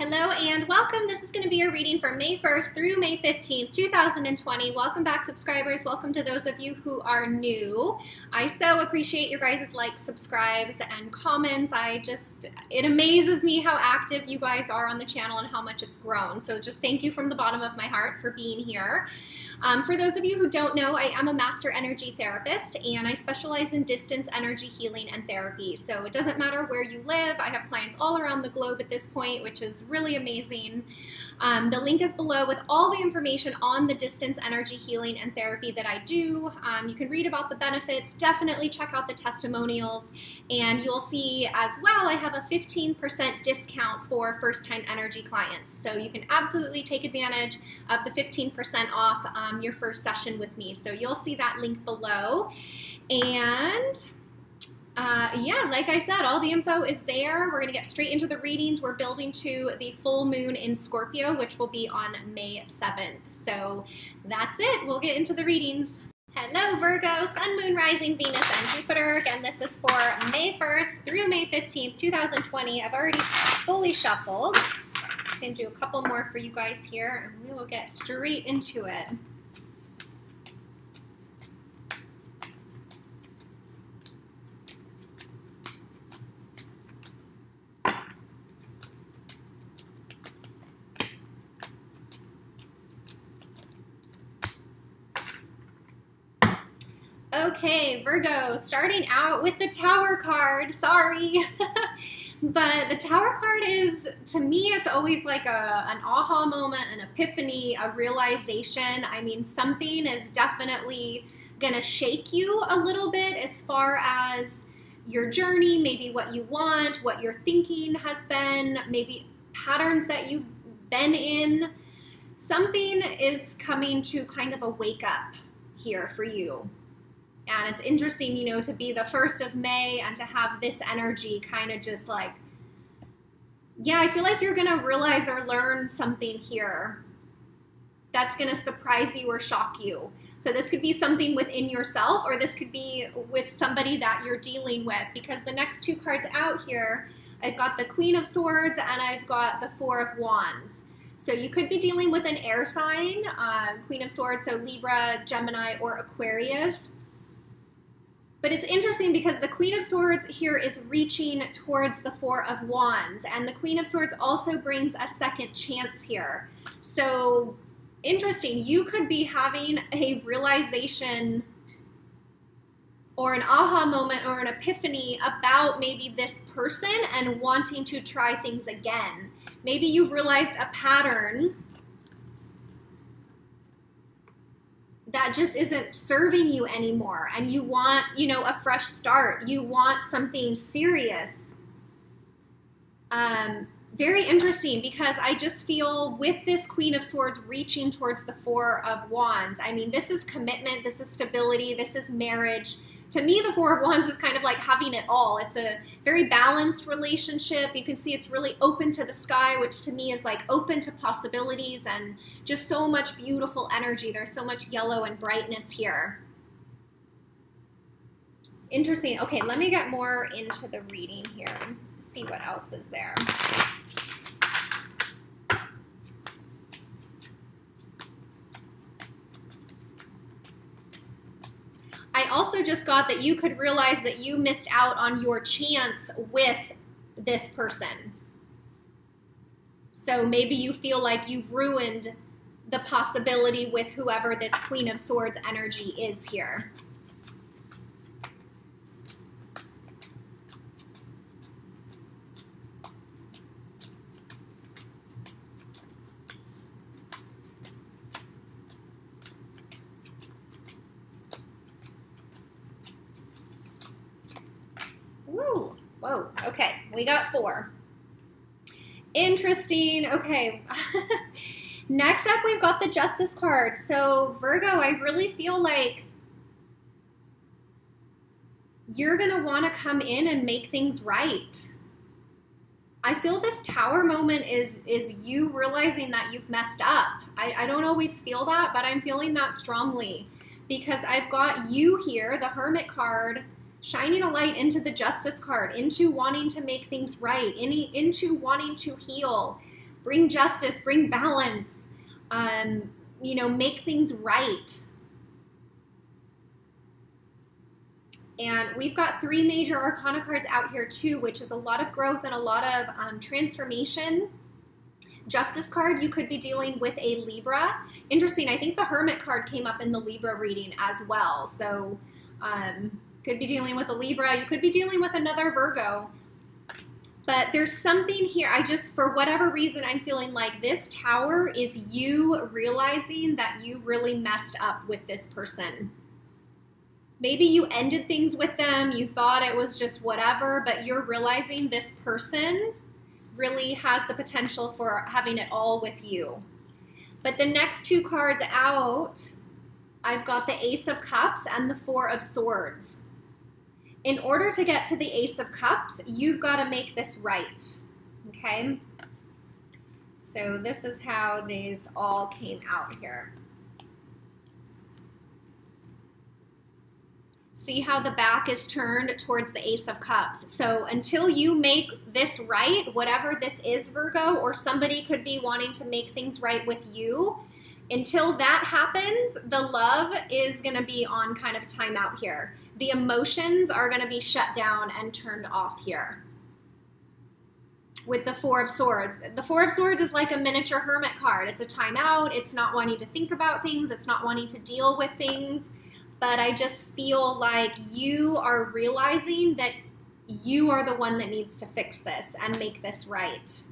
Hello and welcome. This is going to be your reading for May 1st through May 15th, 2020. Welcome back, subscribers. Welcome to those of you who are new. I so appreciate your guys' likes, subscribes, and comments. I just, it amazes me how active you guys are on the channel and how much it's grown. So just thank you from the bottom of my heart for being here. Um, for those of you who don't know, I am a master energy therapist and I specialize in distance energy healing and therapy. So it doesn't matter where you live. I have clients all around the globe at this point, which is really amazing. Um, the link is below with all the information on the distance energy healing and therapy that I do. Um, you can read about the benefits. Definitely check out the testimonials. And you'll see as well, I have a 15% discount for first time energy clients. So you can absolutely take advantage of the 15% off. Um, um, your first session with me. So you'll see that link below. And uh, yeah, like I said, all the info is there. We're going to get straight into the readings. We're building to the full moon in Scorpio, which will be on May 7th. So that's it. We'll get into the readings. Hello, Virgo, Sun, Moon, Rising, Venus, and Jupiter. Again, this is for May 1st through May 15th, 2020. I've already fully shuffled. I'm going to do a couple more for you guys here, and we will get straight into it. Okay, Virgo, starting out with the Tower card. Sorry. but the Tower card is, to me, it's always like a, an aha moment, an epiphany, a realization. I mean, something is definitely going to shake you a little bit as far as your journey, maybe what you want, what your thinking has been, maybe patterns that you've been in. Something is coming to kind of a wake up here for you. And it's interesting, you know, to be the first of May and to have this energy kind of just like, yeah, I feel like you're going to realize or learn something here that's going to surprise you or shock you. So this could be something within yourself or this could be with somebody that you're dealing with because the next two cards out here, I've got the Queen of Swords and I've got the Four of Wands. So you could be dealing with an air sign, uh, Queen of Swords, so Libra, Gemini, or Aquarius. But it's interesting because the Queen of Swords here is reaching towards the Four of Wands, and the Queen of Swords also brings a second chance here. So, interesting. You could be having a realization or an aha moment or an epiphany about maybe this person and wanting to try things again. Maybe you've realized a pattern that just isn't serving you anymore and you want, you know, a fresh start. You want something serious. Um, very interesting because I just feel with this Queen of Swords reaching towards the Four of Wands, I mean, this is commitment, this is stability, this is marriage to me, the Four of Wands is kind of like having it all. It's a very balanced relationship. You can see it's really open to the sky, which to me is like open to possibilities and just so much beautiful energy. There's so much yellow and brightness here. Interesting. Okay, let me get more into the reading here and see what else is there. I also just got that you could realize that you missed out on your chance with this person. So maybe you feel like you've ruined the possibility with whoever this Queen of Swords energy is here. Woo. Whoa. Okay. We got four. Interesting. Okay. Next up, we've got the Justice card. So, Virgo, I really feel like you're going to want to come in and make things right. I feel this tower moment is is you realizing that you've messed up. I, I don't always feel that, but I'm feeling that strongly because I've got you here, the Hermit card, shining a light into the justice card, into wanting to make things right, any, into wanting to heal. bring justice, bring balance, um, you know, make things right. And we've got three major arcana cards out here too, which is a lot of growth and a lot of um, transformation. Justice card, you could be dealing with a Libra. Interesting, I think the Hermit card came up in the Libra reading as well. So, um, could be dealing with a Libra. You could be dealing with another Virgo. But there's something here. I just, for whatever reason, I'm feeling like this tower is you realizing that you really messed up with this person maybe you ended things with them, you thought it was just whatever, but you're realizing this person really has the potential for having it all with you. But the next two cards out, I've got the Ace of Cups and the Four of Swords. In order to get to the Ace of Cups, you've got to make this right, okay? So this is how these all came out here. See how the back is turned towards the Ace of Cups. So until you make this right, whatever this is, Virgo, or somebody could be wanting to make things right with you, until that happens, the love is going to be on kind of timeout here. The emotions are going to be shut down and turned off here. With the Four of Swords. The Four of Swords is like a miniature hermit card. It's a timeout. It's not wanting to think about things. It's not wanting to deal with things but I just feel like you are realizing that you are the one that needs to fix this and make this right.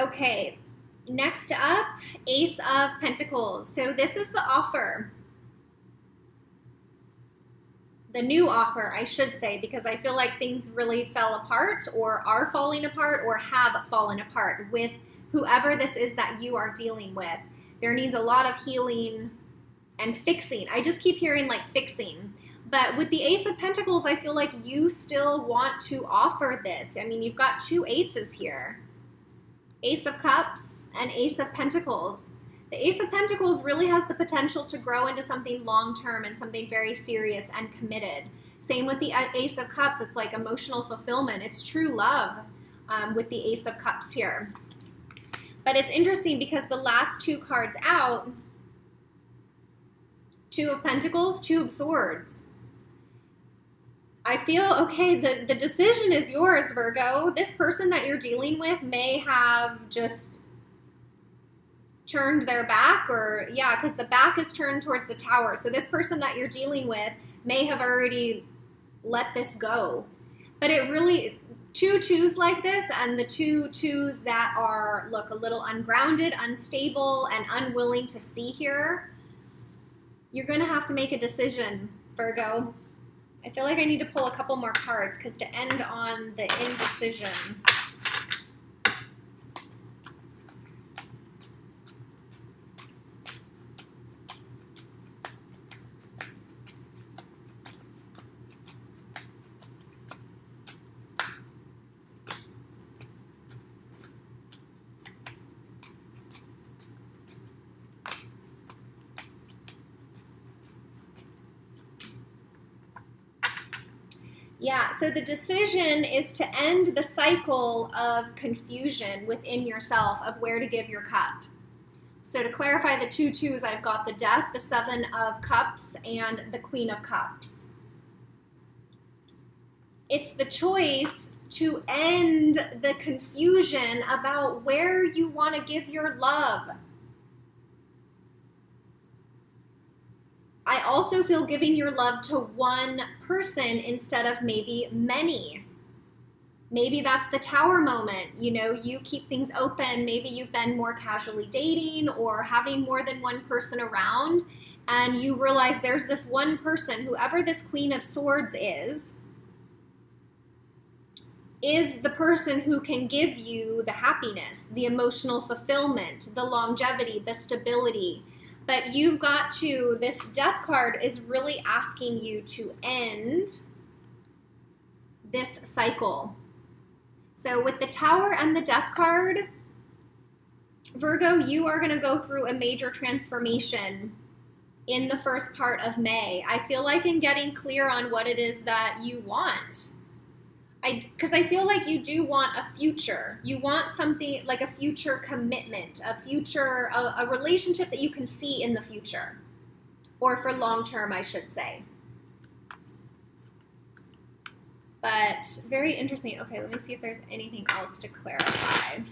Okay, next up, Ace of Pentacles. So this is the offer. The new offer, I should say, because I feel like things really fell apart or are falling apart or have fallen apart with whoever this is that you are dealing with. There needs a lot of healing and fixing. I just keep hearing like fixing. But with the Ace of Pentacles, I feel like you still want to offer this. I mean, you've got two aces here. Ace of Cups, and Ace of Pentacles. The Ace of Pentacles really has the potential to grow into something long term and something very serious and committed. Same with the Ace of Cups, it's like emotional fulfillment. It's true love um, with the Ace of Cups here. But it's interesting because the last two cards out Two of Pentacles, Two of Swords. I feel okay, the, the decision is yours, Virgo. This person that you're dealing with may have just turned their back, or yeah, because the back is turned towards the tower. So this person that you're dealing with may have already let this go. But it really, two twos like this, and the two twos that are, look, a little ungrounded, unstable, and unwilling to see here, you're going to have to make a decision, Virgo. I feel like I need to pull a couple more cards because to end on the indecision. Yeah, so the decision is to end the cycle of confusion within yourself of where to give your cup. So to clarify the two twos, I've got the death, the seven of cups, and the queen of cups. It's the choice to end the confusion about where you want to give your love. I also feel giving your love to one person instead of maybe many. Maybe that's the tower moment. You know, you keep things open. Maybe you've been more casually dating or having more than one person around, and you realize there's this one person, whoever this Queen of Swords is, is the person who can give you the happiness, the emotional fulfillment, the longevity, the stability. But you've got to, this death card is really asking you to end this cycle. So with the tower and the death card, Virgo, you are going to go through a major transformation in the first part of May. I feel like in getting clear on what it is that you want. I because I feel like you do want a future. You want something like a future commitment, a future a, a relationship that you can see in the future. Or for long term, I should say. But very interesting. Okay, let me see if there's anything else to clarify.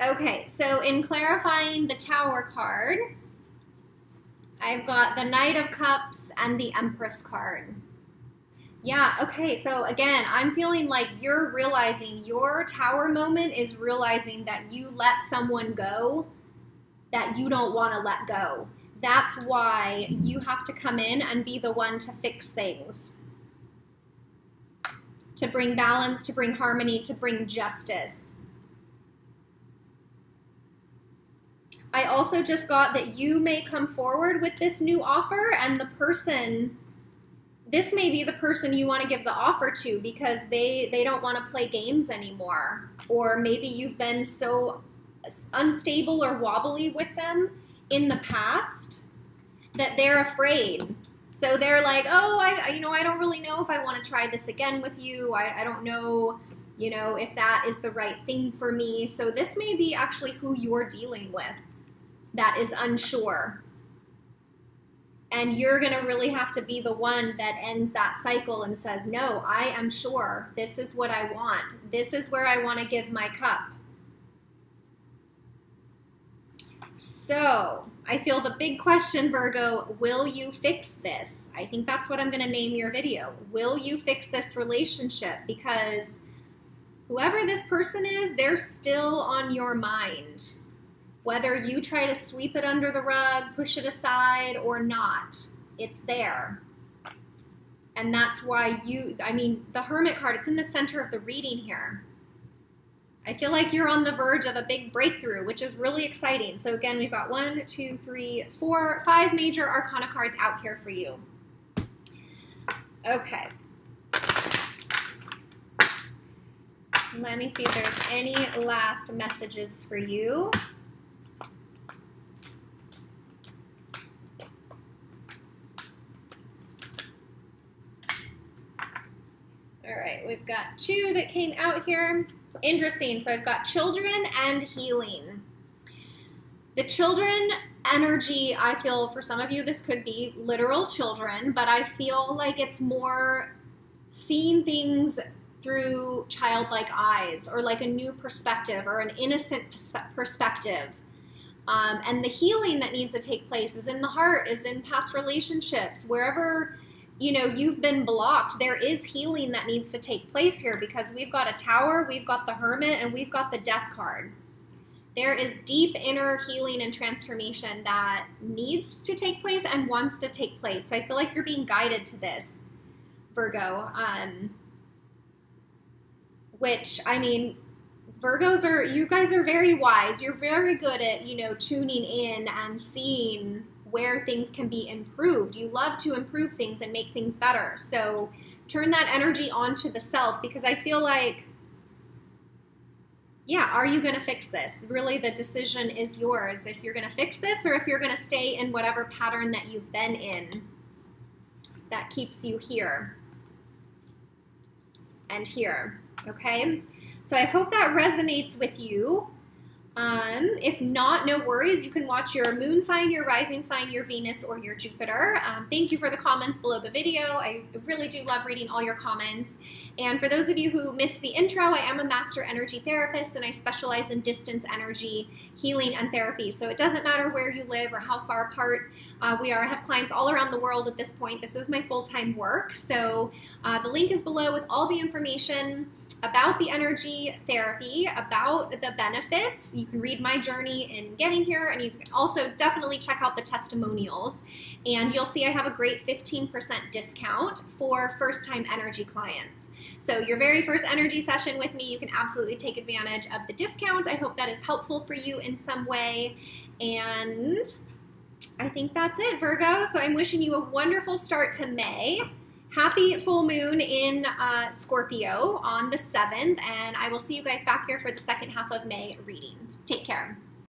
Okay, so in clarifying the Tower card, I've got the Knight of Cups and the Empress card. Yeah, okay, so again, I'm feeling like you're realizing your Tower moment is realizing that you let someone go that you don't want to let go. That's why you have to come in and be the one to fix things. To bring balance, to bring harmony, to bring justice. I also just got that you may come forward with this new offer and the person this may be the person you want to give the offer to because they they don't want to play games anymore. Or maybe you've been so unstable or wobbly with them in the past that they're afraid. So they're like oh i you know i don't really know if i want to try this again with you. I, I don't know you know if that is the right thing for me. So this may be actually who you're dealing with that is unsure. And you're going to really have to be the one that ends that cycle and says, No, I am sure this is what I want. This is where I want to give my cup. So, I feel the big question, Virgo, will you fix this? I think that's what I'm going to name your video. Will you fix this relationship? Because whoever this person is, they're still on your mind whether you try to sweep it under the rug, push it aside, or not, it's there. And that's why you, I mean, the Hermit card, it's in the center of the reading here. I feel like you're on the verge of a big breakthrough, which is really exciting. So again, we've got one, two, three, four, five major Arcana cards out here for you. Okay. Let me see if there's any last messages for you. All right, we've got two that came out here. Interesting. So I've got children and healing. The children energy, I feel for some of you, this could be literal children, but I feel like it's more seeing things through childlike eyes or like a new perspective or an innocent perspective. Um, and the healing that needs to take place is in the heart, is in past relationships, wherever you know, you've been blocked. There is healing that needs to take place here because we've got a tower, we've got the hermit, and we've got the death card. There is deep inner healing and transformation that needs to take place and wants to take place. So I feel like you're being guided to this, Virgo. Um, which, I mean, Virgos are, you guys are very wise. You're very good at, you know, tuning in and seeing where things can be improved. You love to improve things and make things better. So turn that energy onto the self because I feel like, yeah, are you going to fix this? Really, the decision is yours if you're going to fix this or if you're going to stay in whatever pattern that you've been in that keeps you here and here. Okay? So I hope that resonates with you. Um, if not, no worries. You can watch your moon sign, your rising sign, your Venus, or your Jupiter. Um, thank you for the comments below the video. I really do love reading all your comments. And for those of you who missed the intro, I am a master energy therapist and I specialize in distance energy healing and therapy. So it doesn't matter where you live or how far apart uh, we are. I have clients all around the world at this point. This is my full-time work. So uh, the link is below with all the information about the energy therapy, about the benefits. You can read my journey in getting here, and you can also definitely check out the testimonials. And you'll see I have a great 15% discount for first time energy clients. So, your very first energy session with me, you can absolutely take advantage of the discount. I hope that is helpful for you in some way. And I think that's it, Virgo. So, I'm wishing you a wonderful start to May. Happy full moon in uh, Scorpio on the 7th, and I will see you guys back here for the second half of May readings. Take care.